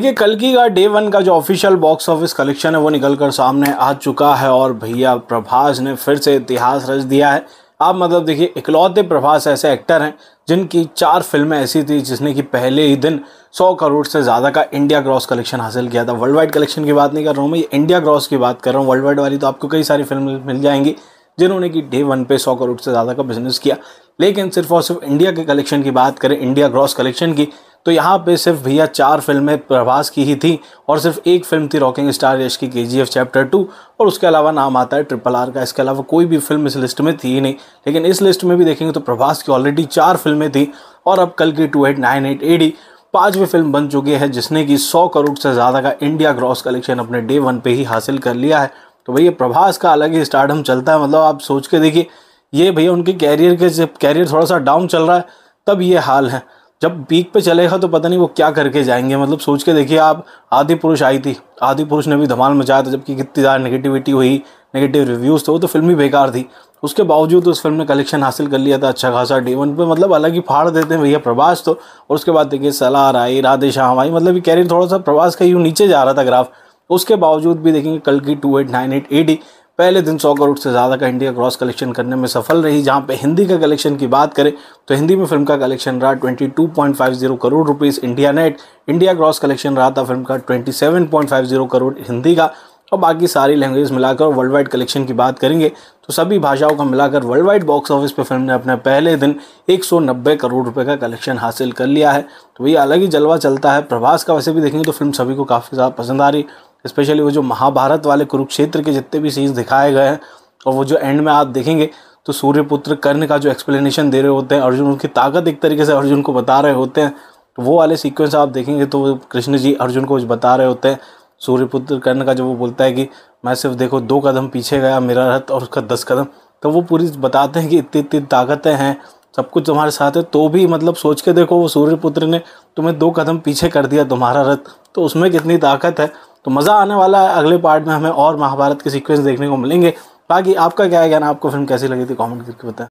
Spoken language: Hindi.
देखिए, कल की का डे वन का जो ऑफिशियल बॉक्स ऑफ़िस कलेक्शन है, वो निकल कर सामने आ चुका है और भैया प्रभास ने फिर से इतिहास रच दिया है। आप मतलब देखिए, इकलौते प्रभास ऐसे एक्टर हैं, जिनकी चार फ़िल्में ऐसी थी जिसने कि पहले ही दिन 100 करोड़ से ज़्यादा का इंडिया ग्रॉस कलेक्शन हासिल किया था। वर्ल्ड वाइड कलेक्शन की बात नहीं कर रहा हूँ मैं इंडिया ग्रॉस की बात कर रहा हूँ। वर्ल्ड वाइड वाली तो आपको कई सारी फ़िल्म मिल जाएँगी, जिन्होंने कि डे वन पे सौ करोड़ से ज़्यादा का बिज़नेस किया। लेकिन सिर्फ़ और सिर्फ़ इंडिया के कलेक्शन की बात करें इंडिया ग्रॉस कलेक्शन की तो यहाँ पे सिर्फ़ भैया चार फ़िल्में प्रभास की ही थी और सिर्फ़ एक फ़िल्म थी रॉकिंग स्टार यश की के जी एफ़ चैप्टर टू और उसके अलावा नाम आता है ट्रिपल आर का। इसके अलावा कोई भी फ़िल्म इस लिस्ट में थी ही नहीं। लेकिन इस लिस्ट में भी देखेंगे तो प्रभास की ऑलरेडी चार फ़िल्में थी और अब कल की two eight nine eight AD पाँचवीं फ़िल्म बन चुकी है, जिसने कि सौ करोड़ से ज़्यादा का इंडिया ग्रॉस कलेक्शन अपने डे वन पे ही हासिल कर लिया है। तो भैया प्रभास का अलग ही स्टार्टम चलता है। मतलब आप सोच के देखिए, ये भैया उनके कैरियर के जब कैरियर थोड़ा सा डाउन चल रहा है, तब ये हाल है। जब पीक पे चलेगा तो पता नहीं वो क्या करके जाएँगे। मतलब सोच के देखिए, आप आदि पुरुष आई थी, आदि पुरुष ने भी धमाल मचाया था, जबकि कितनी ज़्यादा नेगेटिविटी हुई नेगेटिव रिव्यूज़ थे वो तो फ़िल्म ही बेकार थी। उसके बावजूद उस फ़िल्म ने कलेक्शन हासिल कर लिया था अच्छा खासा डे वन पे मतलब अलग ही फाड़ देते हैं भैया प्रभास तो। और उसके बाद देखिए, सलार आई राधे श्याम आई मतलब ये कैरियर थोड़ा सा प्रभास का यूँ नीचे जा रहा था ग्राफ उसके बावजूद भी देखेंगे, कल की two eight nine eight AD पहले दिन सौ करोड़ से ज़्यादा का इंडिया क्रॉस कलेक्शन करने में सफल रही। जहाँ पे हिंदी का कलेक्शन की बात करें तो हिंदी में फ़िल्म का कलेक्शन रहा 22.50 crore rupees India net India gross collection रहा था फ़िल्म का 27.50 करोड़ हिंदी का। और बाकी सारी लैंग्वेज मिलाकर वर्ल्ड वाइड कलेक्शन की बात करेंगे तो सभी भाषाओं का मिलाकर वर्ल्ड वाइड बॉक्स ऑफ़िस पर फ़िल्म ने अपने पहले दिन 190 करोड़ रुपए का कलेक्शन हासिल कर लिया है। तो वही अलग ही जलवा चलता है। प्रभास का वैसे भी देखेंगे तो फ़िल्म सभी को काफ़ी ज़्यादा पसंद आ रही। स्पेशली वो जो महाभारत वाले कुरुक्षेत्र के जितने भी सीन्स दिखाए गए हैं, और वो जो एंड में आप देखेंगे तो सूर्यपुत्र कर्ण का जो एक्सप्लेनेशन दे रहे होते हैं, अर्जुन उनकी ताकत एक तरीके से अर्जुन को बता रहे होते हैं तो वो वाले सीक्वेंस आप देखेंगे तो कृष्ण जी अर्जुन को बता रहे होते हैं। सूर्यपुत्र कर्ण का जो वो बोलता है कि मैं सिर्फ़ देखो दो कदम पीछे गया, मेरा रथ और उसका दस कदम तो वो पूरी बताते हैं कि इतनी इतनी ताकतें हैं, सब कुछ तुम्हारे साथ है तो भी मतलब सोच के देखो वो सूर्यपुत्र ने तुम्हें दो कदम पीछे कर दिया तुम्हारा रथ तो उसमें कितनी ताकत है। तो मज़ा आने वाला है। अगले पार्ट में हमें और महाभारत के सीक्वेंस देखने को मिलेंगे। बाकी आपका क्या है कहना आपको फ़िल्म कैसी लगी थी? कॉमेंट करके बताएँ।